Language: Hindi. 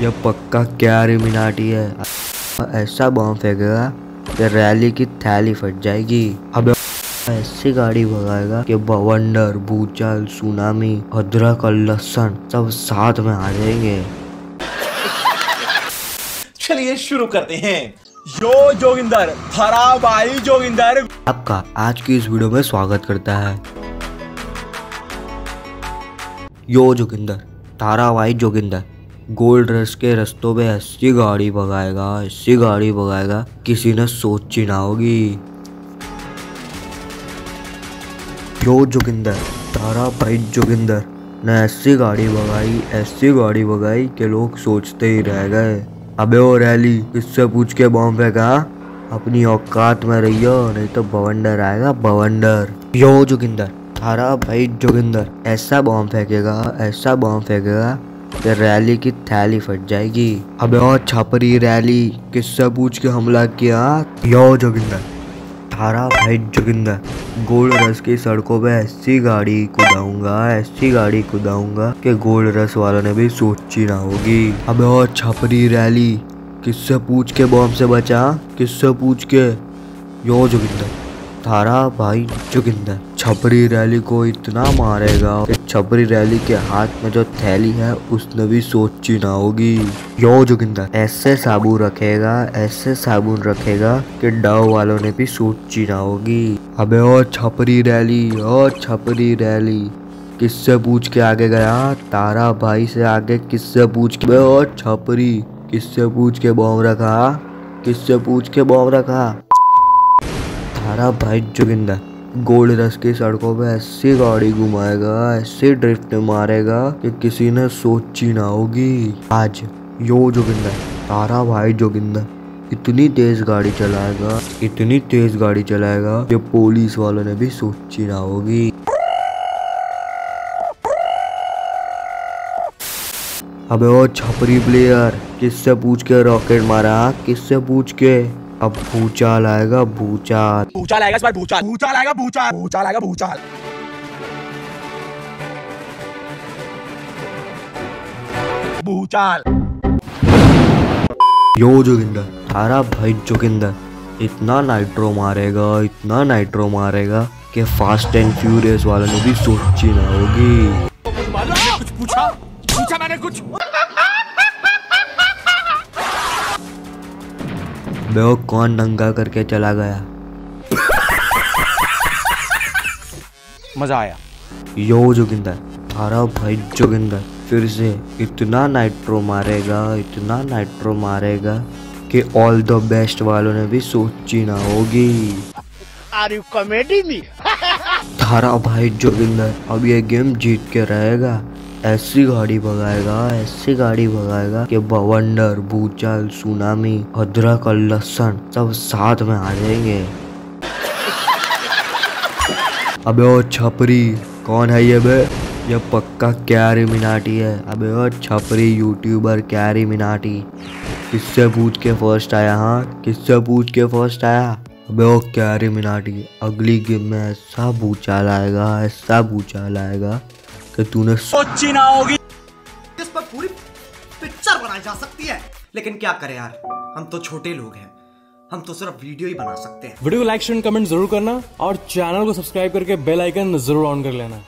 ये पक्का क्या रिमिनाटी है? ऐसा बॉम्ब फेंकेगा कि रैली की थैली फट जाएगी। अब ऐसी गाड़ी भगाएगा कि बवंडर भूचाल सुनामी अदरक और लहसन सब साथ में आ जाएँगे। चलिए शुरू करते हैं। यो जोगिंदर थारा भाई जोगिंदर। आपका आज की इस वीडियो में स्वागत करता है। यो जोगिंदर तारा भाई जोगिंदर। गोल्ड रश के रस्तों में ऐसी गाड़ी भगाएगा, ऐसी गाड़ी भगाएगा, किसी ने सोची ना होगी। यो जोगिंदर, तारा भाई जोगिंदर ने ऐसी गाड़ी भगाई, ऐसी गाड़ी भगाई कि लोग सोचते ही रह गए। अबे ओ रैली, किससे पूछ के बॉम्ब फेंका? अपनी औकात में रहियो, नहीं तो बवंडर आएगा, बवंडर। यो जोगिंदर थारा भाई जोगिंदर, ऐसा बॉम्ब फेंकेगा, ऐसा बॉम्ब फेंकेगा कि रैली की थैली फट जाएगी। अबे और छापरी रैली किससे पूछ के हमला किया यो जोगिंदर। थारा भाई जोगिंदर, गोल्ड रस की सड़कों पे ऐसी गाड़ी कुदाऊँगा, ऐसी गाड़ी कुदाऊँगा कि गोल्ड रस वालों ने भी सोची ना होगी। अबे और छपरी रैली किससे पूछ के बॉम्ब से बचा? किससे पूछ के? यो जोगिंदर, थारा भाई जोगिंदर, छपरी रैली को इतना मारेगा छपरी रैली के हाथ में जो थैली है उसने भी सोची ना होगी। यो जोगिंदर, ऐसे साबुन रखेगा, ऐसे साबुन रखेगा कि डाव वालों ने भी सोची ना होगी। अबे और छपरी रैली और छपरी रैली, किससे पूछ के आगे गया? तारा भाई से आगे किससे पूछ के? और छपरी, किससे पूछ के बॉम्ब रखा? किससे पूछ के बॉम्ब रखा? तारा भाई जोगिंदर गोल्ड रस की सड़कों पे ऐसी गाड़ी घुमाएगा, ऐसी ड्रिफ्ट मारेगा कि किसी ने सोची ना होगी। आज यो जोगिंदर, तारा भाई जोगिंदर, इतनी तेज गाड़ी चलाएगा, इतनी तेज गाड़ी चलाएगा कि पुलिस वालों ने भी सोची ना होगी। अबे ओ छपरी प्लेयर किससे पूछ के रॉकेट मारा? किससे पूछ के? अब भूचाल आएगा भूचाल। भूचाल आएगा इस बार भूचाल। भूचाल आएगा भूचाल। भूचाल आएगा भूचाल। भूचाल। यो जोगिंदर थारा भाई जोगिंदर इतना नाइट्रो मारेगा इतना नाइट्रो मारेगा कि फास्ट एंड फ्यूरियस वालों ने भी सोची ना होगी। कुछ पूछा? पूछा मैंने कुछ। बे वो कौन नंगा करके चला गया? मज़ा आया। यो जोगिंदर थारा भाई जोगिंदर फिर से इतना नाइट्रो मारेगा इतना नाइट्रो मारेगा कि ऑल द बेस्ट वालों ने भी सोची ना होगी। आर यू कॉमेडी मी थारा भाई जोगिंदर अब ये गेम जीत के रहेगा। ऐसी गाड़ी भगाएगा, ऐसी गाड़ी भगाएगा कि बवंडर, भूचाल, सुनामी, अदरक और लहसन सब साथ में आ जाएँगे। अबे ओ छपरी, कौन है ये बे? ये पक्का कैरी मिनाटी है। अबे ओ छपरी, यूट्यूबर कैरी मिनाटी। किससे पूछ के फ़र्स्ट आया हाँ? किससे पूछ के फ़र्स्ट आया? अबे ओ कैरी मिनाटी, अगली गेम में ऐसा भूचाल आएगा, ऐसा भूचाल आएगा। कि तूने सोची ना होगी। इस पर पूरी पिक्चर बनाई जा सकती है। लेकिन क्या करें यार? हम तो छोटे लोग हैं। हम तो सिर्फ़ वीडियो ही बना सकते हैं। वीडियो को लाइक शेयर कमेंट ज़रूर करना और चैनल को सब्सक्राइब करके बेल आइकन ज़रूर ऑन कर लेना।